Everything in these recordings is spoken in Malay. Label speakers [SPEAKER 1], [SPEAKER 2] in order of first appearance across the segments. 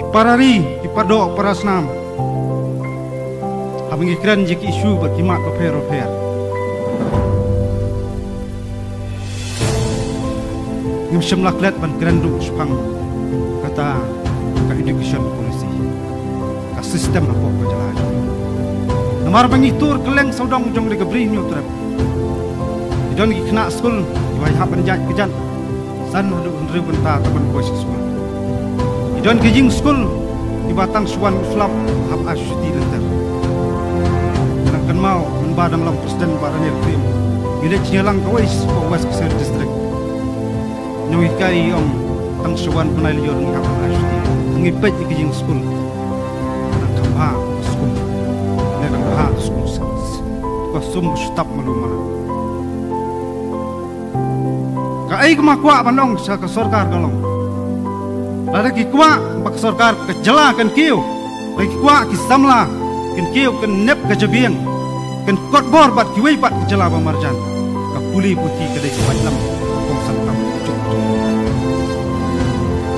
[SPEAKER 1] Iparari, ipadok para senam. Habang ikran jik isu berkimak repair-repair. Ngim semlak let ban keranduk sepang kata ka education policy. Ka sistem apa berjalan. Namar pengitur keleng saudang jong lega beri nyu trap. Idon ki kena skul, iwai hapan jat kejan. San hadu undri benta taban boys skul. Idon ke jing skul di batang suan muslam hab asyuti leter. Nang kan mau membadang lam presiden baranir krim. Gile cinyalang kawais po west kesir district. Nyoi kai om tang suan penai liyor ni hab asyuti. Ngi pet ke jing skul. Nang kamba skul. Nang ha skul sens. Ko sum stop malu mana. Ka ai kemakwa banong sa kasorkar kalong. Lada ki kwa bak sarkar ke jela kan kiu. Lagi kwa ki samla kan kiu kan nep ke jabiang. Kan kot bor bat ki wei bat ke jela ba marjan. Ka puli putih ke dai bat lam kong san kam cuk.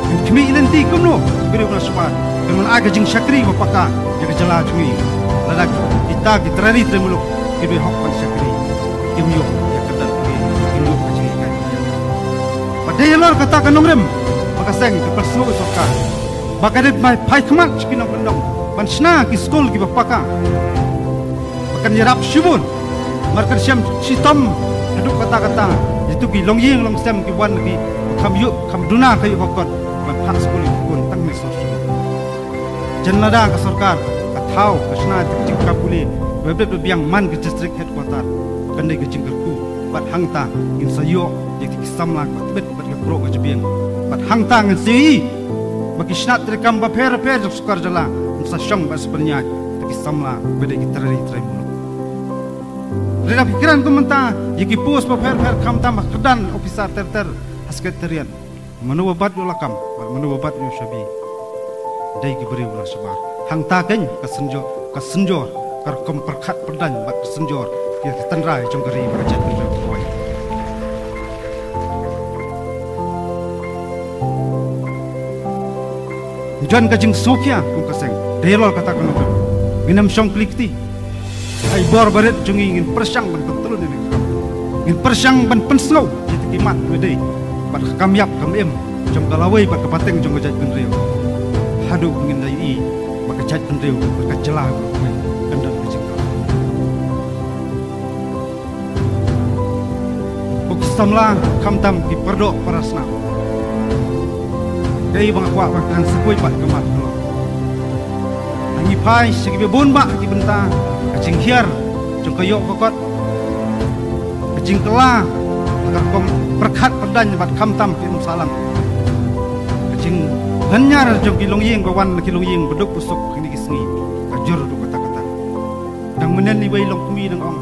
[SPEAKER 1] Kan kimi ilanti kum no biri una supat. Kan mun aga jing syakri ba paka jaga jela cumi. Lada kita ki terari tremulu ki be hok pan syakri. Kim yo ya kadar ki kim yo ka jing kai. Padai lor kata kan nomrem maka seng ke persu ke soka maka dit mai chikinong kendong. Ban sna ki skol ki bapaka maka nyerap shibun markan syam sitom aduk kata kata itu ki long ying long sem ki wan ki kham yu kham duna kai hokot ban phak skol ki kun tang me sosu jannada ka sarkar ka thau ka sna tik ka puli be biang man ki district headquarter. Kandai ki jingkerku bat hangta in sayo dik ki samla ka bet bat ka pro ka pat hang tang si bagi snat rekam ba per per jok sukar jala. Sa syang ba sebenarnya taki samla bede ki terari trai mulu. Rida pikiran ku menta yiki pos ba per per kam tam kedan ofisar ter ter sekretariat menu babat yo lakam menu babat yo shabi. Dai ki beri ulah sabar. Hang ta ken ka senjo ka senjor kar kom perkhat perdan bat senjor ki tenrai jong gari ba jat ki John ka jing Sofia kung kaseng. Dayalol kata ko nito. Minam siyang klikti. Ay bor barit jung ingin persyang ban pentulo ni nek. Ingin persyang ban penslo jiti kimat gede. Bat kamyap kamim jong galawai bat kapateng jong gajat penriu. Hadu ingin dai i baka jat penriu baka celah ko kendang kajing. Bukti samla kamtam ki perdo parasna. Kay bang akwa makan sekui pat kemat lo. Angi pai segi bebun bak ki benta kacing hiar jong kayo kokot. Kacing kela agar kom perkat pedan bat kamtam ki salam. Kacing nganyar jong ki longying bawan ki longying beduk pusuk kini kisngi kajur du kata kata. Dang menen ni wei long kumi nang ong.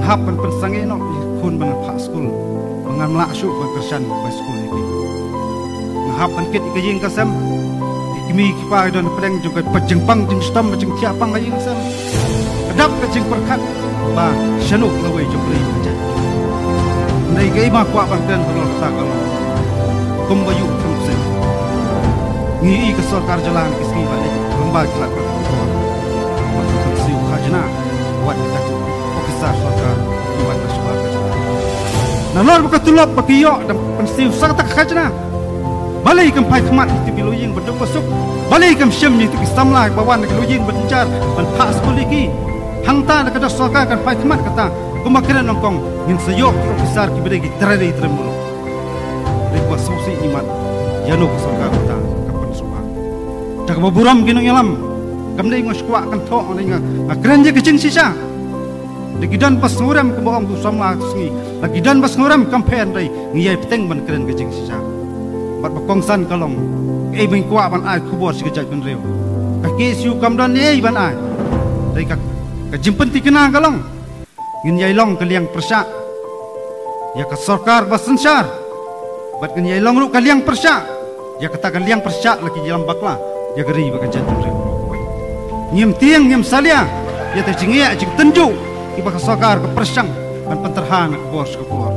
[SPEAKER 1] Ngahap pen pensangi no kun bang pak school. Bangan melak syuk bang kersan bang school ni hapan kit ke jing kasam kimi kipa don pedang juga pejengpang jing stam jing tiapang ke jing kasam kedap ke jing perkat ba shanuk lawai jopri aja. Nei gai ma kwa bang dan tolong kata kalau kum bayu kum sen. Ngi ke sarkar jalan ke sini balik lomba kelak masuk siu khajna wat kita ofisar sarkar buat nasuar Nalor buka tulop pakiyo dan pensiu sangat tak khajna balai kam pai khamat ti biloying bedok pasuk balai kam syam ni ti samla bawan ke loying bencar ban phas poliki hangta da kada soka kan pai khamat kata kumakran nongkong ngin sayok ki ofisar ki bedegi terade tremul de ko sosi iman. Yano ko soka kata kapan suha tak baburam yalam kam dei ngos kwa kan tho ngakran je kecing sisa Digidan pas nguram ke bohong ku samla sengi. Digidan pas nguram kampen dai ngiyai peteng ban keren kecing sisa bat bakong san kalong. E bin kwa ban ai khu bor sikajat kun reu ka ke siu kam dan e ban ai. Dai ka ka jimpen ti kena kalong. Ngin yai long ka liang persa ya ka sarkar basan syar bat ngin yai long ru ka liang persa ya kata ka liang persa lagi jalan bakla ya geri ba ka jat kun reu ngim tiang ngim salia. Ya ta jingia jing tenju ki ba ka sarkar ka persang. Kan penterhan ka bor ka bor